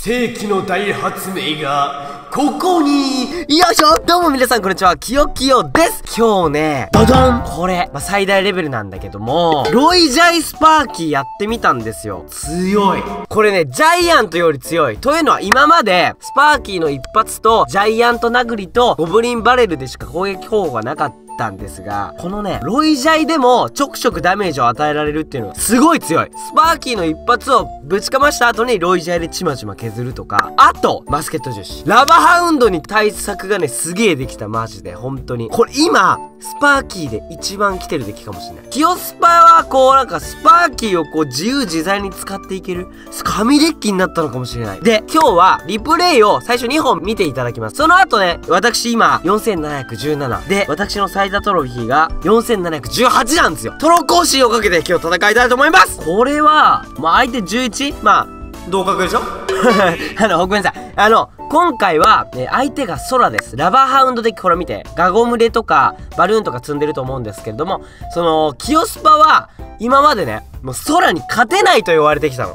世紀の大発明が、ここによいしょどうも皆さんこんにちは、きよきよです今日ね、ドドンこれ、まあ、最大レベルなんだけども、ロイジャイスパーキーやってみたんですよ。強い。これね、ジャイアントより強い。というのは今まで、スパーキーの一発と、ジャイアント殴りと、ゴブリンバレルでしか攻撃方法がなかった。ったんですが、このね、ロイジャイでもちょくちょくダメージを与えられるっていうのはすごい強い。スパーキーの一発をぶちかました後にロイジャイでちまちま削るとか、あと、バスケット重視。ラバハウンドに対策がね、すげえできた、マジで。本当に。これ今、スパーキーで一番来てる出来かもしれない。キヨスパはこうなんかスパーキーをこう自由自在に使っていける神デッキになったのかもしれない。で、今日はリプレイを最初2本見ていただきます。その後ね、私今4717で、私の最多トロフィーが4718なんですよ。トロ更新をかけて今日戦いたいと思いますこれは、まあ相手 11? まあ、同格でしょ？あの、ごめんなさい。あの、今回は、ね、相手が空です。ラバーハウンドデッキ、これ見て、ガゴムレとか、バルーンとか積んでると思うんですけれども、その、キヨスパは、今までね、もう空に勝てないと言われてきたの。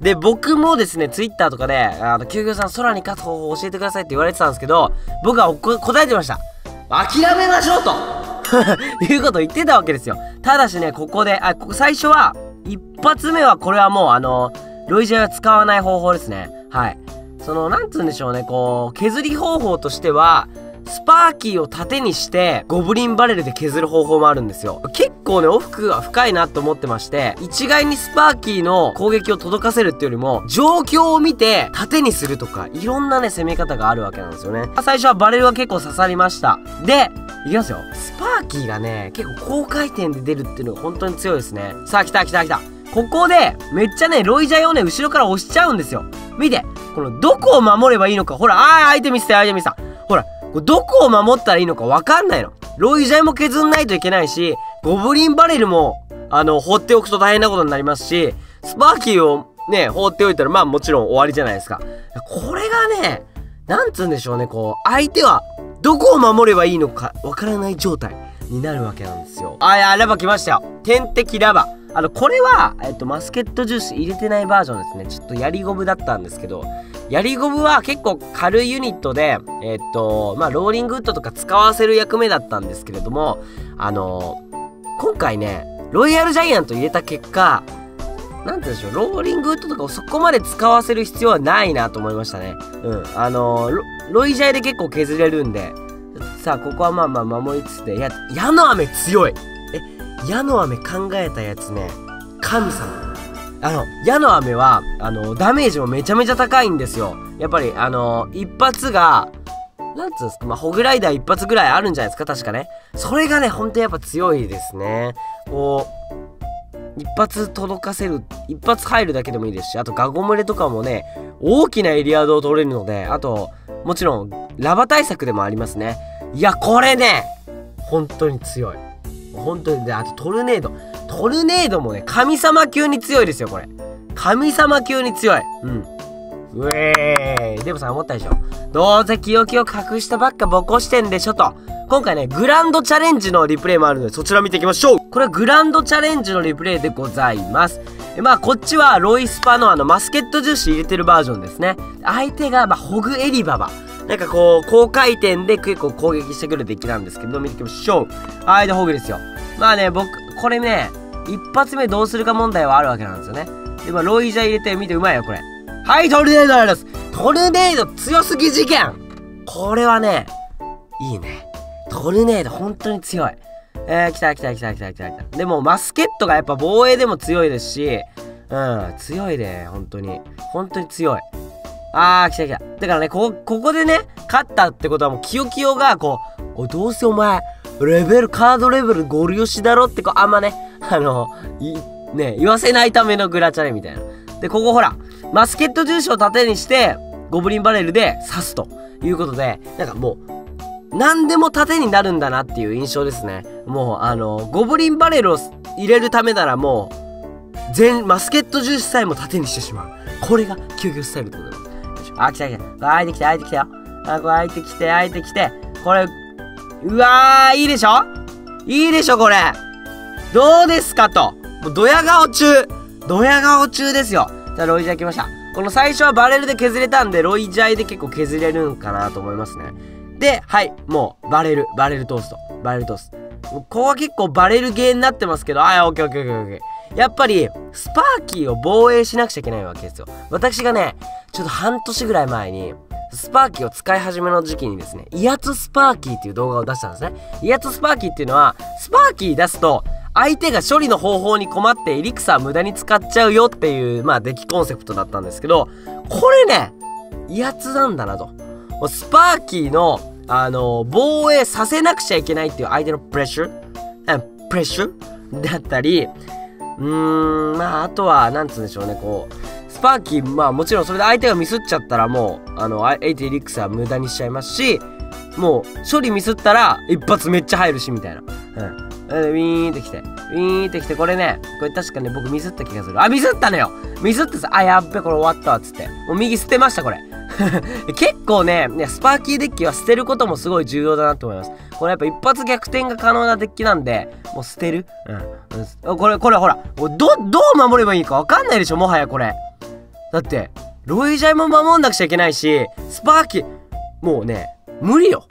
で、僕もですね、ツイッターとかで、あの、救急さん空に勝つ方法教えてくださいって言われてたんですけど、僕は答えてました。諦めましょうと いうこと言ってたわけですよ。ただしね、ここで、あ、ここ最初は、一発目はこれはもうあの、ロイジャーは使わない方法ですね。はい。その、なんつうんでしょうね、こう、削り方法としては、スパーキーを縦にして、ゴブリンバレルで削る方法もあるんですよ。結構ね、オフが深いなと思ってまして、一概にスパーキーの攻撃を届かせるっていうよりも、状況を見て、縦にするとか、いろんなね、攻め方があるわけなんですよね。最初はバレルは結構刺さりました。で、いきますよ。スパーキーがね、結構高回転で出るっていうのが本当に強いですね。さあ、来た来た来た。ここで、めっちゃね、ロイジャイをね、後ろから押しちゃうんですよ。見て。この、どこを守ればいいのか。ほら、あー、相手見せて、相手見せた。ほら、どこを守ったらいいのかわかんないの。ロイジャイも削んないといけないし、ゴブリンバレルも、あの、放っておくと大変なことになりますし、スパーキーをね、放っておいたら、まあもちろん終わりじゃないですか。これがね、なんつうんでしょうね、こう、相手は、どこを守ればいいのかわからない状態になるわけなんですよ。あ、いや、ラバ来ましたよ。天敵ラバ。あの、これは、えっと、マスケットジュース入れてないバージョンですね。ちょっとやりゴムだったんですけど、やりゴムは結構軽いユニットで、えっと、まあ、ローリングウッドとか使わせる役目だったんですけれども、あの、今回ね、ロイヤルジャイアント入れた結果、なんて言うんでしょう、ローリングウッドとかをそこまで使わせる必要はないなと思いましたね。うん。あのロ、ロイジャイで結構削れるんで、さあ、ここはまあまあ守りつつで、いや、矢の雨強い矢の飴考えたやつね、神様。あの、矢の飴は、あの、ダメージもめちゃめちゃ高いんですよ。やっぱり、あの、一発が、なんつうんですか、まあ、ホグライダー一発ぐらいあるんじゃないですか、確かね。それがね、ほんとやっぱ強いですね。こう、一発届かせる、一発入るだけでもいいですし、あとガゴムレとかもね、大きなエリアードを取れるので、あと、もちろん、ラバ対策でもありますね。いや、これね、本当に強い。本当にであとトルネード。トルネードもね神様級に強いですよこれ。神様級に強い。うん。うえーい。でもさ思ったでしょ。どうせ清きを隠したばっかボコしてんでしょと。今回ねグランドチャレンジのリプレイもあるのでそちら見ていきましょう。これはグランドチャレンジのリプレイでございます。まあこっちはロイスパのあのマスケット重視入れてるバージョンですね。相手がまあホグエリババ。なんかこう、高回転で結構攻撃してくるデッキなんですけど、見ていきましょう。はい、で、ホグですよ。まあね、僕、これね、一発目どうするか問題はあるわけなんですよね。で、まあ、ロイジャー入れて、見てうまいよ、これ。はい、トルネードあります。トルネード強すぎ事件これはね、いいね。トルネード本当に強い。えー、来た来た来た来た来た来た。でも、マスケットがやっぱ防衛でも強いですし、うん、強いで、本当に。本当に強い。あー、来た来た。だからね、こ、ここでね、勝ったってことはもう、キヨキヨが、こう、お、どうせお前、レベル、カードレベルゴリ押しだろってこう、あんまね、あの、い、ね、言わせないためのグラチャレみたいな。で、ここほら、マスケット重視を盾にして、ゴブリンバレルで刺すということで、なんかもう、何でも盾になるんだなっていう印象ですね。もう、あの、ゴブリンバレルを入れるためならもう、全、マスケット重視さえも盾にしてしまう。これが究極スタイルでございます。あ、来た来た。これ、開いてきて、開いてきたよ。あ、これ、開いてきて、開いてきて。これ、うわー、いいでしょ？いいでしょ、これ。どうですかと。もう、ドヤ顔中。ドヤ顔中ですよ。じゃあ、ロイジャー来ました。この最初はバレルで削れたんで、ロイジャイで結構削れるんかなと思いますね。で、はい、もう、バレル、バレルトースト、バレルトースト。ここは結構バレルゲーになってますけど、あ、オッケーオッケーオッケーオッケー。やっぱり、スパーキーを防衛しなくちゃいけないわけですよ。私がね、ちょっと半年ぐらい前に、スパーキーを使い始めの時期にですね、威圧スパーキーっていう動画を出したんですね。威圧スパーキーっていうのは、スパーキー出すと、相手が処理の方法に困ってエリクサー無駄に使っちゃうよっていう、まあ、デッキコンセプトだったんですけど、これね、威圧なんだなと。スパーキーの、あの、防衛させなくちゃいけないっていう相手のプレッシャープレッシャーだったり、うーん、まあ、あとは、なんつうんでしょうね、こう、スパーキー、まあもちろんそれで相手がミスっちゃったらもう、あの、エイティリックスは無駄にしちゃいますし、もう、処理ミスったら一発めっちゃ入るし、みたいな。うん。ウィーンってきて、ウィーンってきて、これね、これ確かね、僕ミスった気がする。あ、ミスったのよミスってさ、あ、やっべ、これ終わったわ、つって。もう右捨てました、これ。結構ね、スパーキーデッキは捨てることもすごい重要だなと思います。これやっぱ一発逆転が可能なデッキなんで、もう捨てる？うん。これ、これほら、ど、どう守ればいいかわかんないでしょ、もはやこれ。だって、ロイジャイも守んなくちゃいけないし、スパーキー、もうね、無理よ。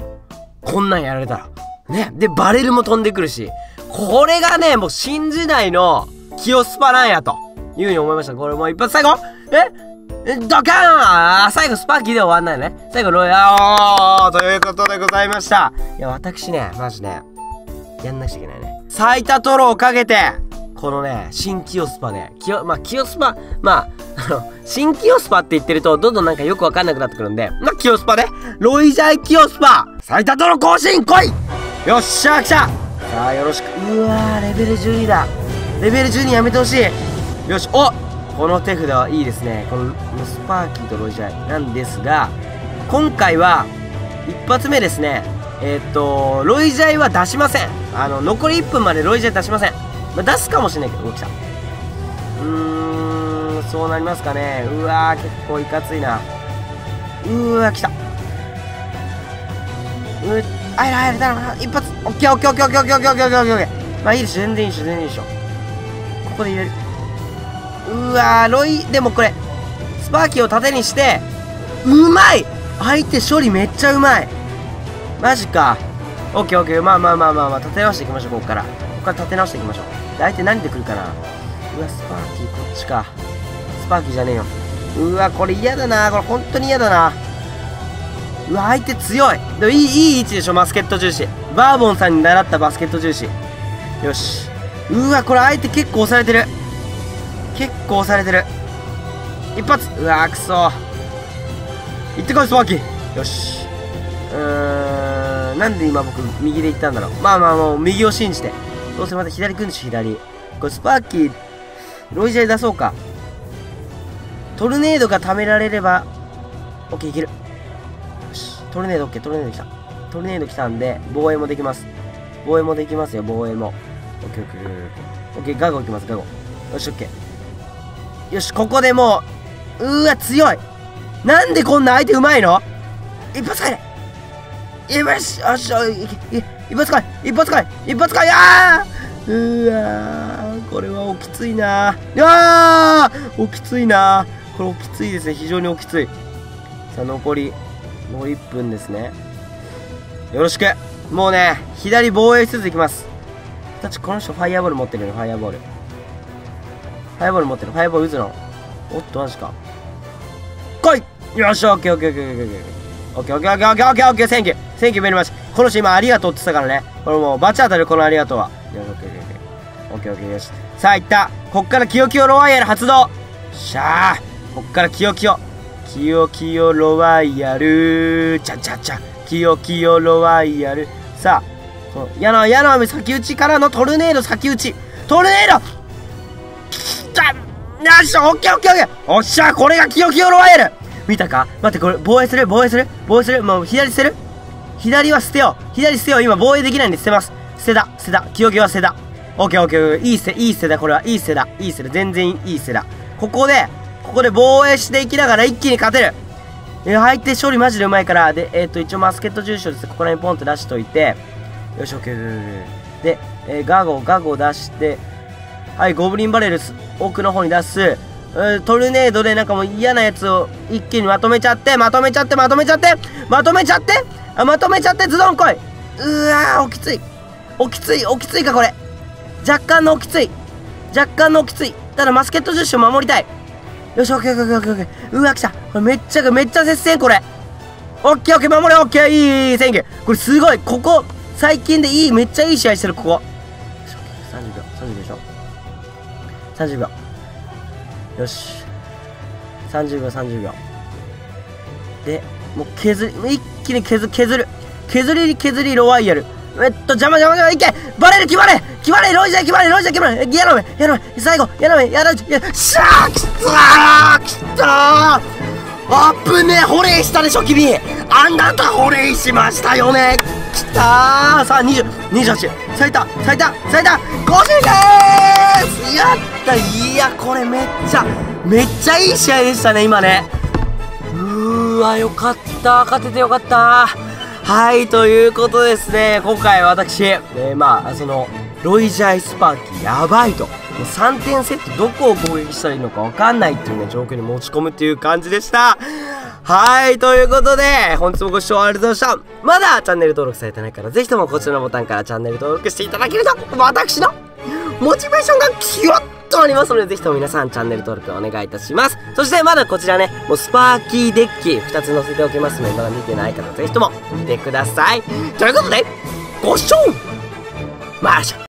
こんなんやられたら。ね。で、バレルも飛んでくるし、これがね、もう新時代のキヨスパなんやというふうに思いました。これもう一発最後え？ドカーンあ最後スパーキーで終わんないね。最後ロイジャイということでございました。いや、私ね、マジね、やんなくちゃいけないね。最多トロをかけて、このね、新キヨスパね、キヨ、まあ、キヨスパ、まあ、あの、新キヨスパって言ってると、どんどんなんかよくわかんなくなってくるんで、まあ、キヨスパね、ロイジャイキヨスパ最多トロ更新来いよっしゃ来たさあ、よろしく。うわー、レベル12だ。レベル12やめてほしい。よし、おこの手札はいいですね。このスパーキーとロイジャイなんですが、今回は、一発目ですね。えー、っと、ロイジャイは出しません。あの、残り1分までロイジャイ出しません。まあ、出すかもしれないけど、動きた。うーん、そうなりますかね。うわー、結構いかついな。うわ、来た。うあいらあいら、一発。オッケーオッケーオッケーオッケーオッケーオッケーオッケーオッケーオッケー。まあいいでしょ、全然いいでしょ、全然いいでしょ。ここで入れる。うわー、ロイ、でもこれ、スパーキーを縦にして、うまい相手処理めっちゃうまいマジか。オッケーオッケー、まあまあまあまあまあ、立て直していきましょう、ここから。ここから立て直していきましょう。で相手何で来るかなうわスパーキーこっちか。スパーキーじゃねえよ。うわこれ嫌だな。これ本当に嫌だな。うわ相手強い。でもいいいい位置でしょバスケット重視。バーボンさんに習ったバスケット重視。よし。うわこれ相手結構押されてる。結構押されてる。一発。うわくそ。行ってこいスパーキー。よし。うーんなんで今僕右で行ったんだろう。まあまあもう右を信じて。どうせまた左来るんでしょ、左。これスパーキー、ロイジャイ出そうか。トルネードが貯められれば、オッケーいける。よし。トルネードオッケー、トルネード来た。トルネード来たんで、防衛もできます。防衛もできますよ、防衛も。オッケーオッケーオッケー。オッケー、ガゴいきます、ガゴ。よし、オッケー。よし、ここでもう、うーわ、強いなんでこんな相手うまいの？一発入れよし、よし、よし、いけ、一発かい一発かい一発かいあーうわーこれはおきついな。あおきついな。これおきついですね。非常におきつい。さあ残りもう1分ですね。よろしく。もうね左防衛しつついきます。たちこの人ファイアボール持ってるよファイアボール。ファイアボール持ってる。ファイアボール打つの。おっとマジか。来い!よしオッケーオッケーオッケーオッケーオッケーオッケーオッケーオッケーオッケーオッケー Thank you Thank you very much この人今ありがとうって言ったからね。これもうバチ当たるこのありがとうは。よし、オッケーオッケーオッケー。オッケーオッケーよし。さあ、いった。こっからキヨキヨロワイヤル発動しゃあ。こっからキヨキヨ。キヨキヨロワイヤル。ちゃちゃちゃ。キヨキヨロワイヤル。さあ、この矢の、矢の網先打ちからのトルネード先打ち。トルネードきたよし、オッケーオッケーオッケーおっしゃこれがキヨキヨロワイヤル見たか？待って、これ、防衛する？防衛する？防衛する？もう左捨てる？左は捨てよう。左捨てよう。今防衛できないんで捨てます。捨てた。捨てた。清木は捨てた。オッケーオッケー。いい捨て、いい捨てだ。これは。いい捨てだ。いい捨てだ。全然いい捨てだ。ここで、ここで防衛していきながら一気に勝てる。え、相手処理マジでうまいから、で、えっ、ー、と、一応マスケット住所です。ここら辺ポンって出しといて、よし、オッケー。で、えー、ガゴ、ガゴ出して、はい、ゴブリンバレル奥の方に出す。うんトルネードでなんかもう嫌なやつを一気にまとめちゃってまとめちゃってまとめちゃってまとめちゃってあまとめちゃってズドン来い。うわーおきつい。おきついおきついかこれ。若干のおきつい。若干のおきつい。ただマスケット銃士を守りたい。よしオッケーオッケーオッケーオッケーうわ来た。これめっちゃめっちゃ接戦これ。オッケーオッケー守れオッケーいいいいいい Thank you。これすごい。ここ最近でいいめっちゃいい試合してるここ。30秒30秒でしょ。30秒よし。30秒30秒。でもう削り一気に削削る。削り削りロワイヤル。えっと邪魔邪魔邪魔いけ。バレる決まれ。決まれ。ロイジャー決まれ。ロイジャー決まれ。やろめやろめ最後やろめやろめやしゃーきたーきたー。あっぶね保冷したでしょ君。あなた保冷しましたよね。きたー。さあ20 28最多最多最多50ですったいやこれめっちゃめっちゃいい試合でしたね今ね。うーわよかった勝ててよかった。はいということですね。今回私、えー、まあそのロイジャイスパーキーやばいと。もう3点セットどこを攻撃したらいいのか分かんないっていうね状況に持ち込むっていう感じでした。はいということで本日もご視聴ありがとうございました。まだチャンネル登録されてないからぜひともこちらのボタンからチャンネル登録していただけると私のモチベーションがキュッとありますので、ぜひとも皆さんチャンネル登録お願いいたします。そしてまだこちらね、もうスパーキーデッキ2つ載せておきますので、まだ見てない方ぜひとも見てください。ということで、ご視聴マーシャ